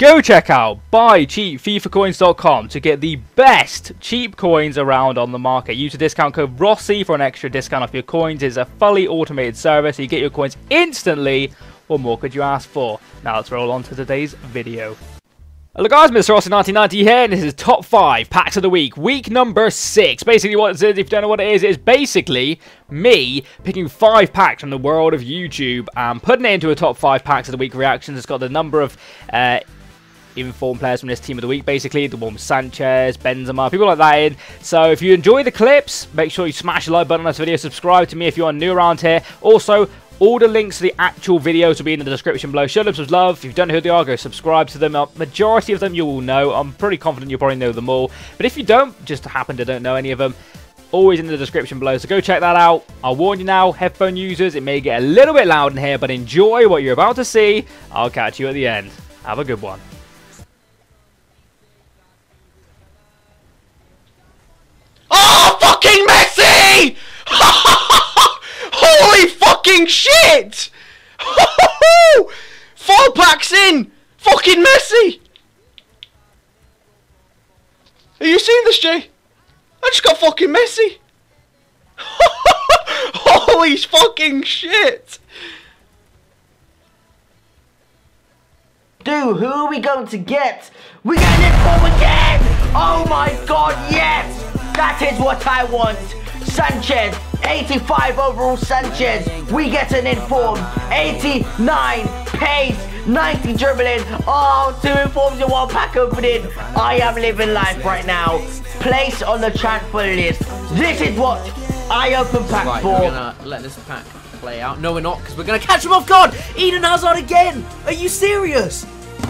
Go check out buycheapfifacoins.com to get the best cheap coins around on the market. Use the discount code ROSSI for an extra discount off your coins. It's a fully automated service. So you get your coins instantly. What more could you ask for? Now let's roll on to today's video. Hello guys, Mr. Rossi 1990 here, and this is top 5 packs of the week, week number 6. Basically what it is, if you don't know what it is, it's basically me picking 5 packs from the world of YouTube and putting it into a top 5 packs of the week reactions. It's got the number of uh, informed players from this team of the week, basically. The one with Sanchez, Benzema, people like that in. So if you enjoy the clips, make sure you smash the like button on this video, subscribe to me if you are new around here. Also, all the links to the actual videos will be in the description below. Show them some love. If you don't know who they are, go subscribe to them. A majority of them you will know. I'm pretty confident you'll probably know them all. But if you don't, just happen to don't know any of them, always in the description below. So go check that out. I'll warn you now, headphone users, it may get a little bit loud in here, but enjoy what you're about to see. I'll catch you at the end. Have a good one. Shit! Four packs in! Fucking Messi! Are you seeing this, Jay? I just got fucking Messi! Holy fucking shit! Dude, who are we going to get? We're getting it home again! Oh my god, yes! That is what I want! Sanchez, 85 overall Sanchez. We get an informed 89 pace, 90 dribbling. Oh, two informs in one pack opening. I am living life right now. Place on the transfer list. This is what I open pack Right, for. we're gonna let this pack play out. No, we're not, because we're gonna catch him off guard. Eden Hazard again. Are you serious?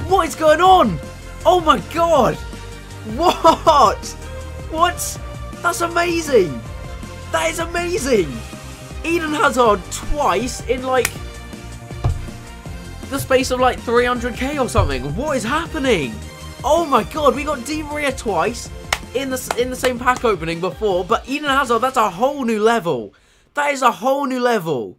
What is going on? Oh my god. What? What? That's amazing. That is amazing. Eden Hazard twice in like the space of like 300k or something. What is happening? Oh my god, we got Di Maria twice in the in the same pack opening before, but Eden Hazard, that's a whole new level. That is a whole new level.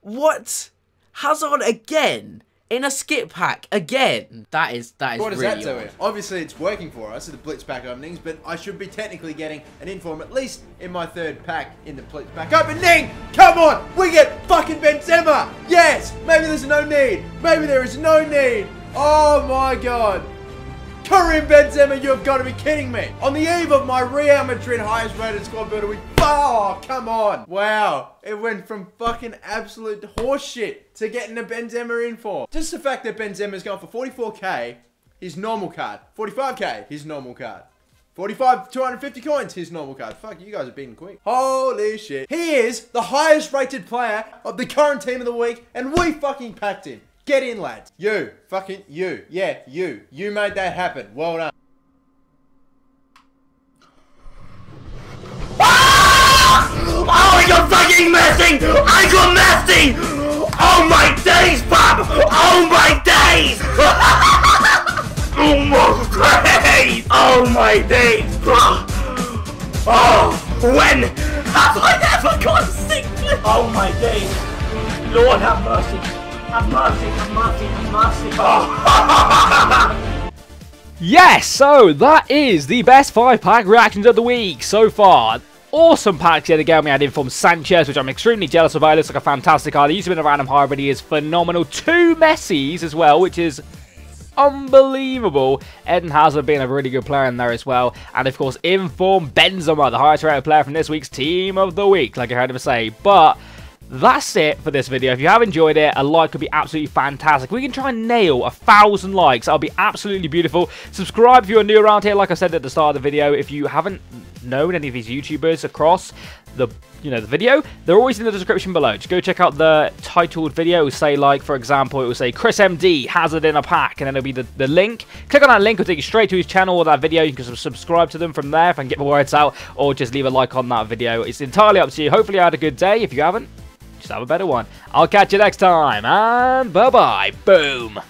What? Hazard again in a skip pack again. That is that is What does really that do? odd. Obviously, it's working for us at the Blitz pack openings, but I should be technically getting an inform at least in my third pack in the Blitz pack opening. Come on, we get fucking Benzema. Yes, maybe there's no need. Maybe there is no need. Oh my god. Karim Benzema, you have got to be kidding me. On the eve of my Real Madrid highest rated squad builder, we. Oh, come on. Wow. It went from fucking absolute horseshit to getting a Benzema inform. Just the fact that Benzema's going for 44k, his normal card. 45k, his normal card. 45, 250 coins, his normal card. Fuck, you guys are beating quick. Holy shit. He is the highest rated player of the current team of the week, and we fucking packed him. Get in, lads. You. Fucking you. Yeah, you. You made that happen. Well done. Ah! Oh, I got fucking Messi! I got Messi! Oh my days, Bob! Oh, oh my days! oh my days! Oh my days! Oh, when have I never gone sick? Oh my days! Lord have mercy! Yes, so that is the best 5-pack reactions of the week so far. Awesome packs yet again. We had inform Sanchez, which I'm extremely jealous of. He looks like a fantastic card. He used to be in a random hybrid. He is phenomenal. Two Messis as well, which is unbelievable. Eden Hazard being a really good player in there as well. And of course, Inform Benzema, the highest rated player from this week's Team of the Week, like I heard him say. But that's it for this video. If you have enjoyed it, a like would be absolutely fantastic. We can try and nail a thousand likes. That'll be absolutely beautiful. Subscribe if you're new around here, like I said at the start of the video. If you haven't known any of these YouTubers across the you know the video, they're always in the description below. Just go check out the titled video. Say like, for example, it will say ChrisMD Hazard in a pack, and then it'll be the, the link. Click on that link, it'll take you straight to his channel or that video. You can subscribe to them from there if I can get the words out, or just leave a like on that video. It's entirely up to you. Hopefully I had a good day. If you haven't, just have a better one. I'll catch you next time, and bye-bye. Boom.